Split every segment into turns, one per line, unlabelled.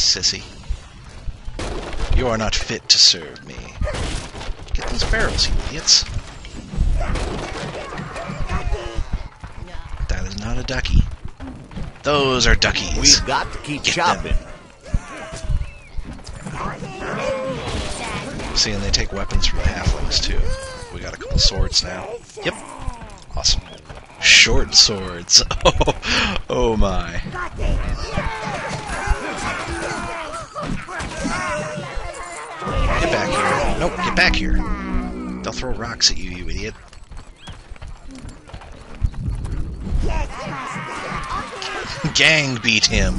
sissy. You are not fit to serve me. Get those barrels, you idiots. That is not a ducky. Those are duckies.
We've got to keep
Get
chopping.
them. See, and they take weapons from the halflings too. We got a couple swords now. Yep. Awesome. Short swords. Oh, oh my. Nope, get back here. They'll throw rocks at you, you idiot. Gang beat him.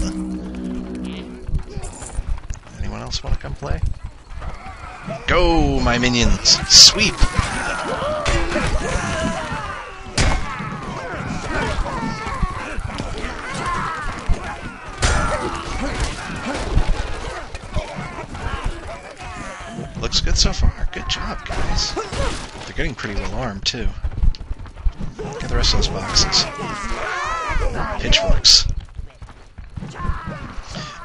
Anyone else want to come play? Go, my minions! Sweep! Looks good so far. Good job, guys. They're getting pretty well armed, too. Get the rest of those boxes. Pitchforks.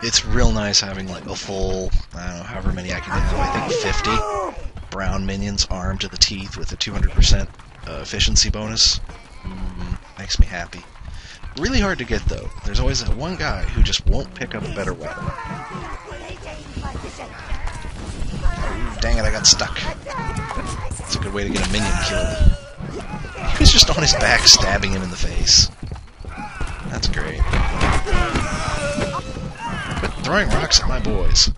It's real nice having like a full, I don't know, however many I can have, I think 50 brown minions armed to the teeth with a 200% uh, efficiency bonus. Mm, makes me happy. Really hard to get though. There's always that one guy who just won't pick up a better weapon. Dang it, I got stuck. That's a good way to get a minion killed. He was just on his back stabbing him in the face. That's great. Quit throwing rocks at my boys.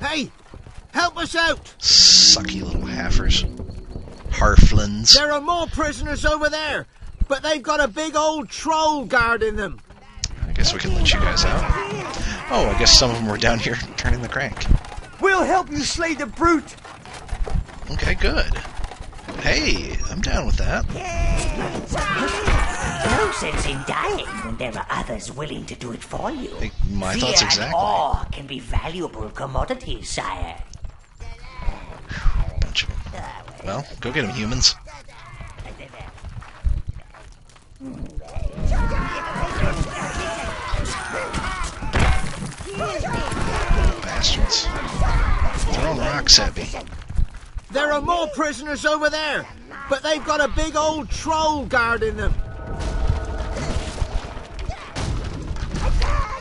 Hey, help us out!
Sucky little halfers. Harflins.
There are more prisoners over there, but they've got a big old troll guarding them.
I guess we can let you guys out. Oh, I guess some of them were down here turning the crank.
We'll help you slay the brute.
Okay, good. Hey, I'm down with that.
No sense in dying when there are others willing to do it for you.
Think my
Fear
thoughts
and awe can be valuable commodities, sire.
Bunch of them. Well, go get them, humans. Bastards. Throwing rocks at me.
There are more prisoners over there, but they've got a big old troll guarding them.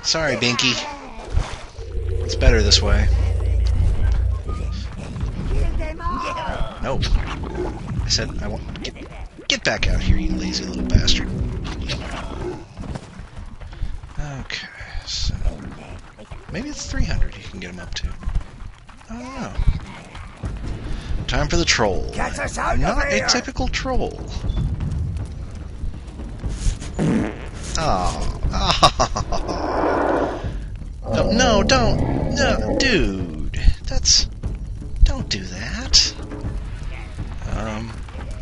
Sorry, Binky. It's better this way. No. I said I want get get back out here, you lazy little bastard. Okay, so maybe it's 300 you can get him up to. I don't know. Time for the troll.
Get us out
Not a typical troll. Oh. No, no, don't. No, dude. That's. Don't do that. Um.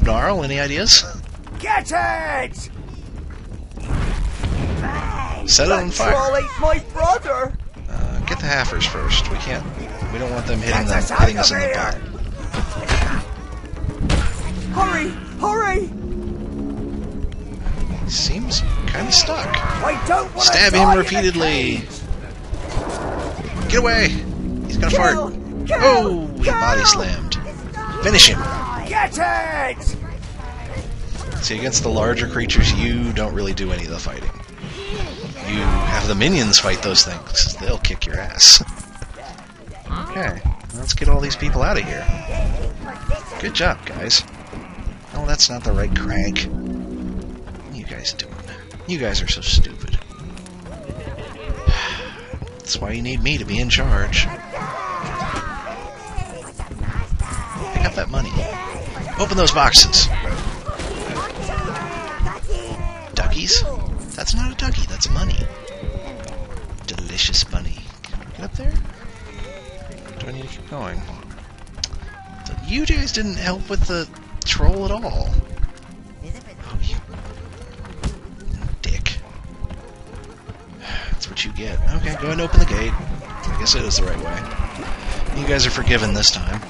Gnarl, any ideas?
Get it!
Set it on fire.
Troll ate my brother.
Uh, get the halfers first. We can't. We don't want them hitting, them,
us
hitting us in the butt.
Hurry, hurry!
He seems kind of stuck.
I don't
Stab him repeatedly. Get away! He's gonna fart. Oh, he body slammed. Finish him.
Get it!
See, against the larger creatures, you don't really do any of the fighting. You have the minions fight those things. They'll kick your ass. okay, let's get all these people out of here. Good job, guys. Oh, that's not the right crank. What are you guys doing? You guys are so stupid. That's why you need me to be in charge. Pick up that money. Open those boxes. Duckies? That's not a ducky, that's money. Delicious money. Get up there? Do I need to keep going? So You guys didn't help with the troll at all. Oh, you dick. That's what you get. Okay, go ahead and open the gate. I guess it is the right way. You guys are forgiven this time.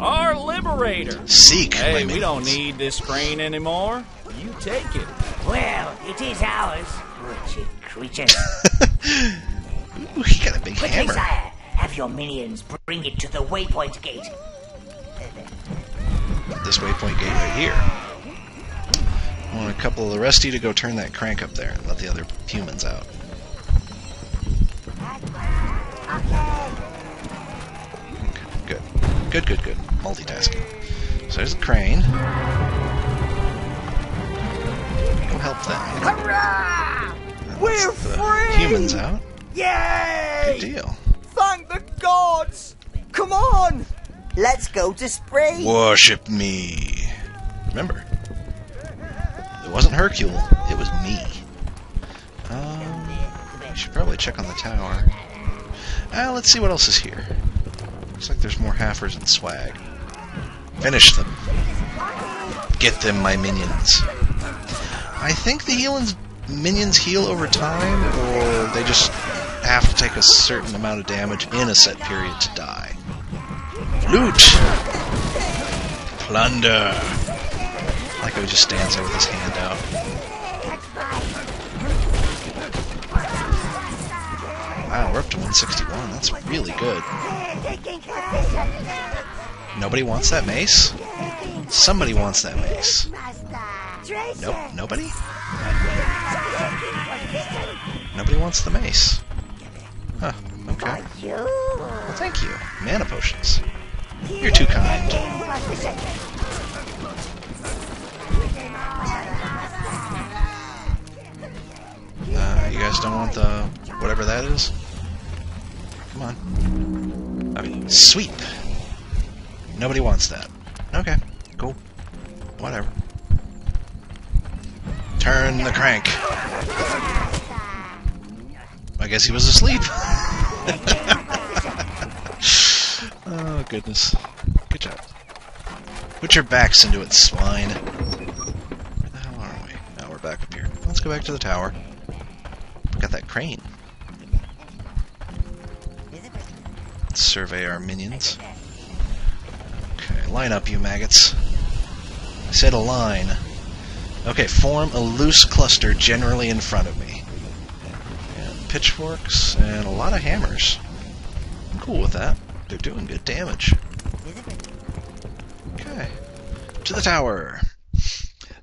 Our liberator.
Seek,
Hey, we don't need this crane anymore. You take it.
Well, it is ours, wretched creatures.
Ooh, he got a big
Quickly,
hammer.
sire, have your minions bring it to the waypoint gate.
This waypoint gate right here. I want a couple of the rest to go turn that crank up there and let the other humans out. Okay, good. Good, good, good. Multitasking. So there's the crane. Go help them.
Hurrah! We're
the
free!
humans out. Good deal.
Thank the gods! Come on!
Let's go to Spring.
Worship me. Remember, it wasn't Hercule, it was me. Um, we should probably check on the tower. Uh, let's see what else is here. Looks like there's more halfers and swag. Finish them. Get them, my minions. I think the healings minions heal over time, or they just have to take a certain amount of damage in a set period to die. Loot! Plunder! Like he just stands there with his hand out. Wow, we're up to 161. That's really good. Nobody wants that mace? Somebody wants that mace. Nope, nobody? Nobody wants the mace. Huh, okay. Well, thank you. Mana potions. You're too kind. Uh, you guys don't want the whatever that is? Come on. I mean, sweep. Nobody wants that. Okay, cool. Whatever. Turn the crank. I guess he was asleep. oh, goodness. Good job. Put your backs into it, swine. Where the hell are we? Now we're back up here. Let's go back to the tower. Got that crane. Let's survey our minions. Okay, line up, you maggots. I said a line. Okay, form a loose cluster generally in front of me. And pitchforks and a lot of hammers. I'm cool with that. They're doing good damage. Okay. To the tower.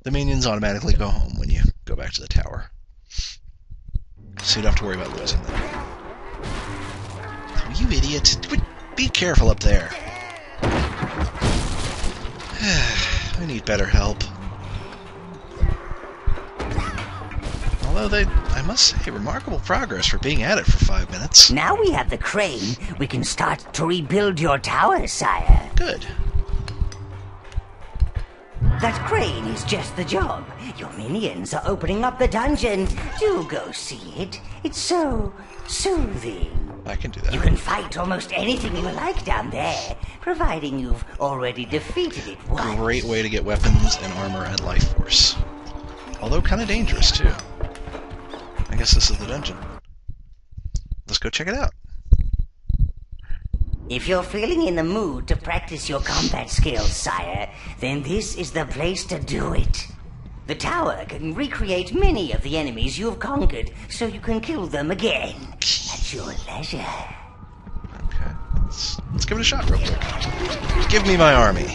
The minions automatically go home when you go back to the tower. So you don't have to worry about losing them. Oh, you idiot. Be careful up there. I need better help. Although they, I must say, remarkable progress for being at it for five minutes.
Now we have the crane, we can start to rebuild your tower, sire.
Good.
That crane is just the job. Your minions are opening up the dungeon. Do go see it. It's so soothing.
I can do that.
You can fight almost anything you like down there, providing you've already defeated it once.
Great way to get weapons and armor and life force. Although kind of dangerous too. I guess this is the dungeon. Let's go check it out.
If you're feeling in the mood to practice your combat skills, sire, then this is the place to do it. The tower can recreate many of the enemies you've conquered, so you can kill them again at your leisure.
Okay, let's, let's give it a shot real quick. Give me my army.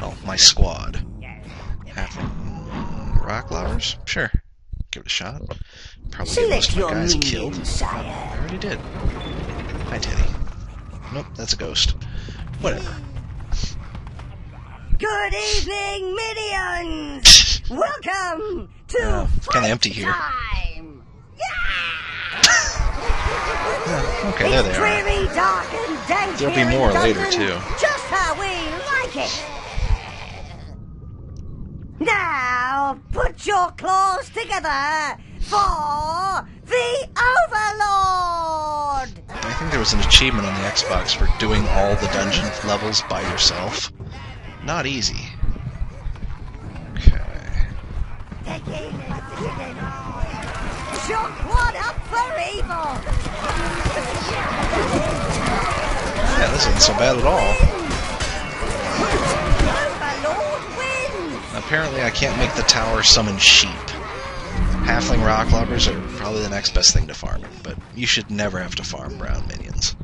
Oh, my squad. Halfling rock lovers? Sure. Give it a shot. Probably get most of my guys killed. I already did. Hi, Teddy. Nope, that's a ghost. Whatever.
Good evening, minions! Welcome to
Oh, it's kinda empty here.
time! Yeah!
Okay, there they are.
dreary, dark, and dank
There'll be more later, too.
Just how we like it. Now, put your claws together for the Overlord.
I think there was an achievement on the Xbox for doing all the dungeon levels by yourself. Not easy. Okay.
Shock one up for evil.
Yeah, this isn't so bad at all. Apparently I can't make the tower summon sheep. Halfling rock lobbers are probably the next best thing to farming, but you should never have to farm brown minions.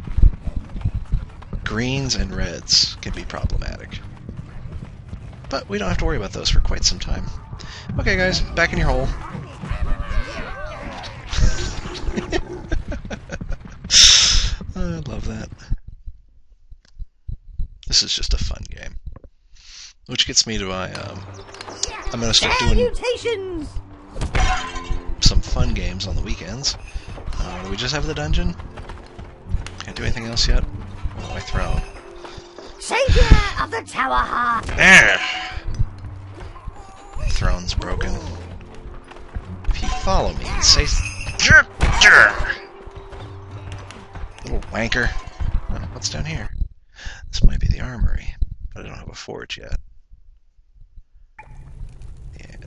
Greens and reds can be problematic. But we don't have to worry about those for quite some time. Okay, guys, back in your hole. I love that. This is just a fun game. Which gets me to my, um, I'm gonna start doing some fun games on the weekends. Uh, do we just have the dungeon? Can't do anything else yet? Oh, my throne.
Savior of the Tower Heart!
There! Throne's broken. If you follow me and say... Little wanker. Oh, what's down here? This might be the armory, but I don't have a forge yet.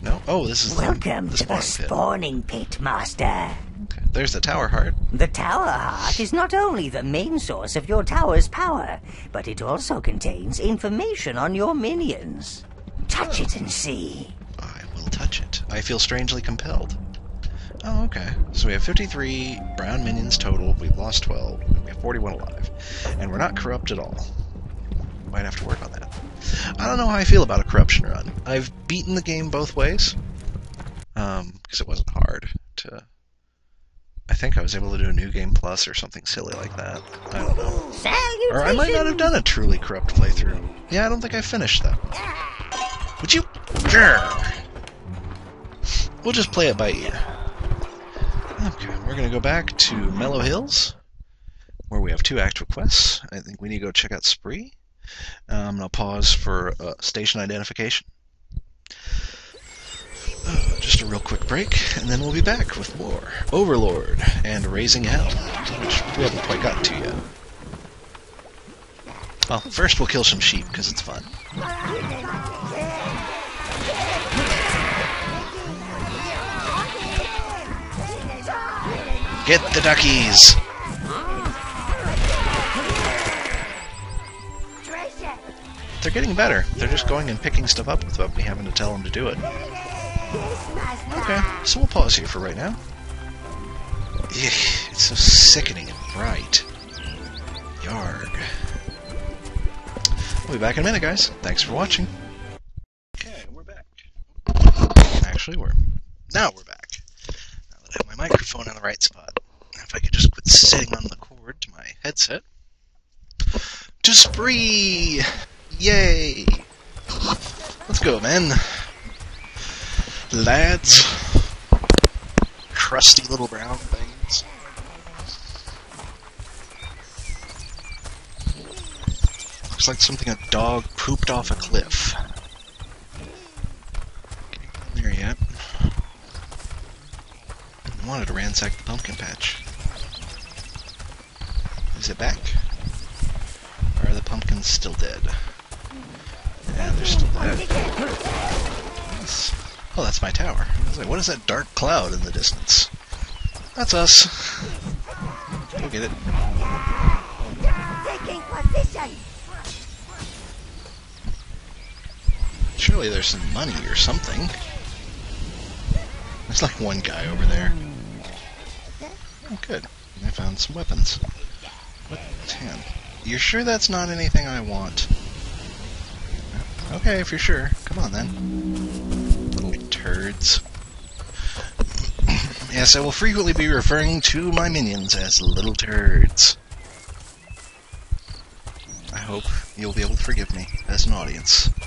No? Oh, this is the-
Welcome
the,
to the
spawn pit.
spawning pit, Master.
Okay, there's the tower heart.
The Tower Heart is not only the main source of your tower's power, but it also contains information on your minions. Touch it and see.
I will touch it. I feel strangely compelled. Oh, okay. So we have 53 brown minions total. We've lost 12. We have 41 alive. And we're not corrupt at all. Might have to work on that. I don't know how I feel about a corruption run. I've beaten the game both ways. Um, because it wasn't hard to... I think I was able to do a new game plus or something silly like that. I don't know. Or I might not have done a truly corrupt playthrough. Yeah, I don't think I finished that. Would you? Sure. We'll just play it by ear. Okay, we're gonna go back to Mellow Hills, where we have two actual quests. I think we need to go check out Spree. Um, and I'll pause for uh, station identification. Uh, just a real quick break, and then we'll be back with more Overlord and Raising Hell, which we haven't quite gotten to yet. Well, first we'll kill some sheep, because it's fun. Get the duckies! They're getting better. They're just going and picking stuff up without me having to tell them to do it. Okay, so we'll pause here for right now. Eugh, it's so sickening and bright. Yarg. We'll be back in a minute, guys. Thanks for watching. Okay, we're back. Actually, we're now we're back. Now that I have my microphone in the right spot. If I could just quit sitting on the cord to my headset. To spree! Yay! Let's go, men. Lads. Crusty little brown things. Looks like something a dog pooped off a cliff. There yet. I wanted to ransack the pumpkin patch. Is it back? Or are the pumpkins still dead? Yeah. Oh, that's my tower. I was like, what is that dark cloud in the distance? That's us. Go get it.
Taking position.
Surely there's some money or something. There's like one guy over there. Oh, good. I found some weapons. What? Ten. You're sure that's not anything I want? Okay, if you're sure. Come on then. Little turds. yes, I will frequently be referring to my minions as little turds. I hope you'll be able to forgive me as an audience.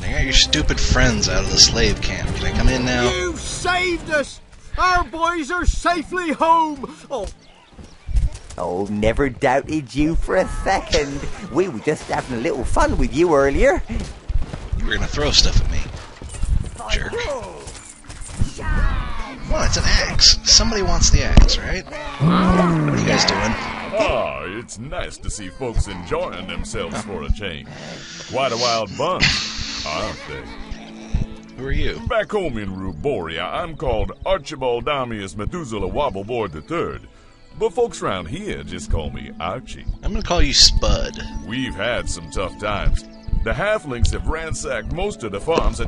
Now got your stupid friends out of the slave camp. Can I come in now?
You saved us! Our boys are safely home! Oh,
Oh, never doubted you for a second. We were just having a little fun with you earlier.
You were gonna throw stuff at me. Jerk. Come on, it's an axe. Somebody wants the axe, right? What are you guys doing?
Ah, it's nice to see folks enjoying themselves for a change. Quite a wild bunch, aren't they?
Who are you?
Back home in Ruboria, I'm called Archibald Damius Methuselah Wobbleboard III. But folks around here just call me Archie.
I'm gonna call you Spud.
We've had some tough times. The halflings have ransacked most of the farms